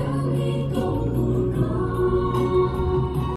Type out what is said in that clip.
Tell me,